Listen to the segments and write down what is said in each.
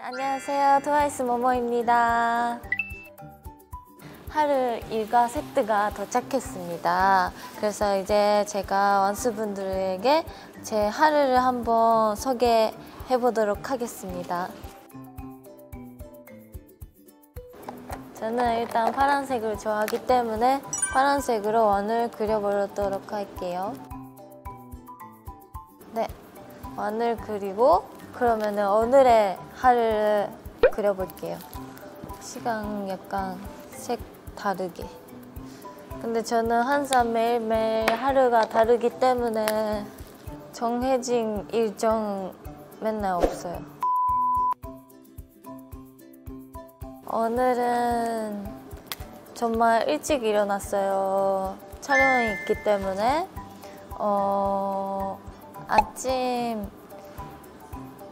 안녕하세요. 트와이스 모모입니다. 하루 일과 세트가 도착했습니다. 그래서 이제 제가 원수분들에게 제 하루를 한번 소개해 보도록 하겠습니다. 저는 일단 파란색을 좋아하기 때문에 파란색으로 원을 그려보도록 할게요. 네, 원을 그리고 그러면은 오늘의 하루를 그려볼게요. 시간 약간 색 다르게. 근데 저는 항상 매일매일 하루가 다르기 때문에 정해진 일정 맨날 없어요. 오늘은 정말 일찍 일어났어요. 촬영이 있기 때문에 어, 아침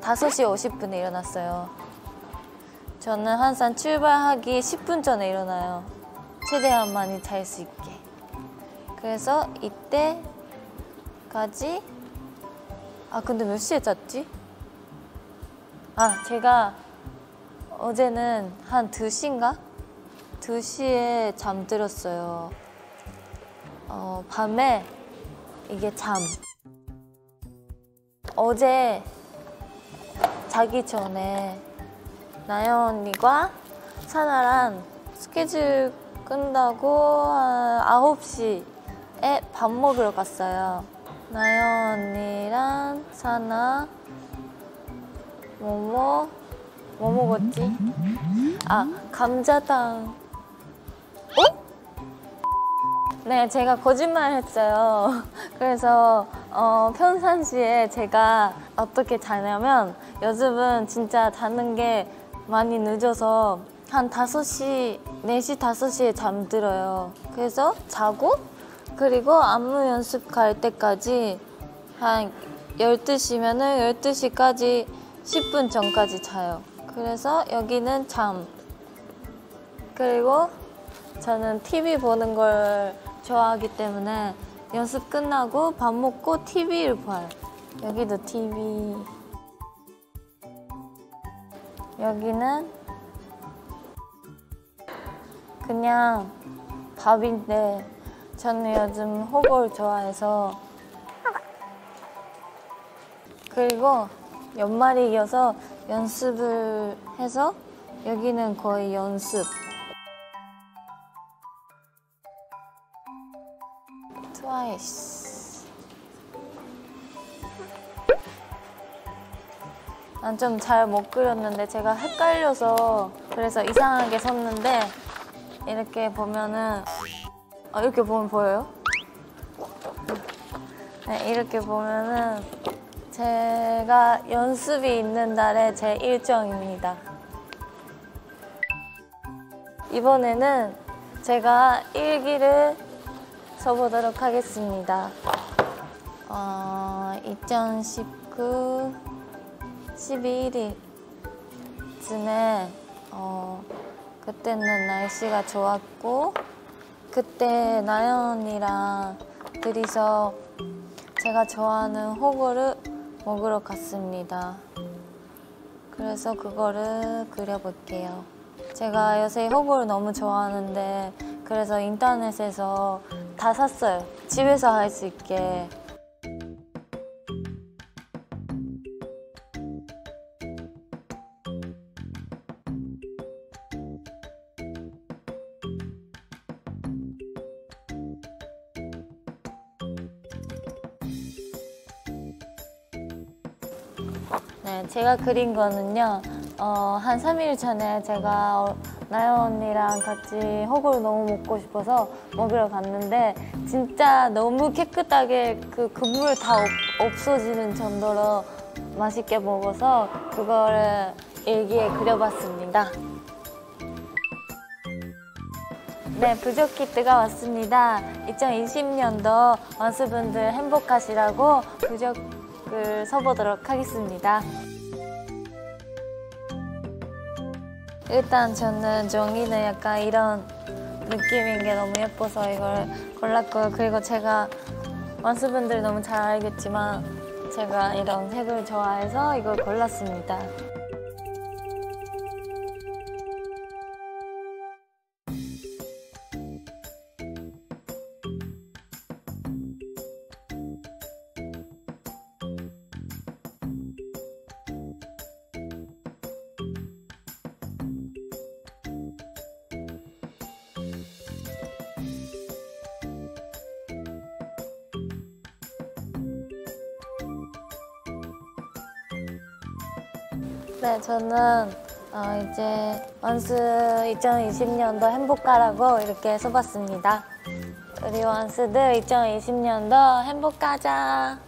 5시 50분에 일어났어요. 저는 항상 출발하기 10분 전에 일어나요. 최대한 많이 잘 수 있게. 그래서 이때까지 아 근데 몇 시에 잤지? 아 제가 어제는 한 2시인가? 2시에 잠들었어요. 어, 밤에 이게 잠. 어제 자기 전에 나연 언니가 사나랑 스케줄 한 9시에 밥 먹으러 갔어요. 나연 언니랑 사나, 모모, 뭐 먹었지? 아, 감자탕. 어? 네, 제가 거짓말 했어요. 그래서 어, 평상시에 제가 어떻게 자냐면 요즘은 진짜 자는 게 많이 늦어서 한 5시, 4시, 5시에 잠들어요. 그래서 자고 그리고 안무 연습 갈 때까지 한 12시면은 12시까지 10분 전까지 자요. 그래서 여기는 잠. 그리고 저는 TV 보는 걸 좋아하기 때문에 연습 끝나고 밥 먹고 TV를 봐요. 여기도 TV. 여기는 그냥 밥인데 저는 요즘 호걸 좋아해서 그리고 연말이어서 연습을 해서 여기는 거의 연습. 트와이스. 난 좀 잘 못 그렸는데 제가 헷갈려서 그래서 이상하게 섰는데 이렇게 보면은 아, 이렇게 보면 보여요? 네, 이렇게 보면은 제가 연습이 있는 날의 제 일정입니다. 이번에는 제가 일기를 써보도록 하겠습니다. 어, 2019 12일쯤에 어, 그때는 날씨가 좋았고 그때 나연 언니랑 둘이서 제가 좋아하는 호구를 먹으러 갔습니다. 그래서 그거를 그려볼게요. 제가 요새 호구를 너무 좋아하는데 그래서 인터넷에서 다 샀어요. 집에서 할 수 있게. 네, 제가 그린 거는요. 어, 한 3일 전에 제가 어, 나연 언니랑 같이 호구를 너무 먹고 싶어서 먹으러 갔는데 진짜 너무 깨끗하게 그 그물 다 없, 없어지는 정도로 맛있게 먹어서 그거를 일기에 그려봤습니다. 네, 부족 키트가 왔습니다. 2020년도 원수분들 행복하시라고 부족을 써보도록 하겠습니다. 일단 저는 종이는 약간 이런 느낌인 게 너무 예뻐서 이걸 골랐고요. 그리고 제가 원수분들 너무 잘 알겠지만 제가 이런 색을 좋아해서 이걸 골랐습니다. 네, 저는 어, 이제 원스 2020년도 행복가라고 이렇게 써봤습니다. 우리 원스들 2020년도 행복하자.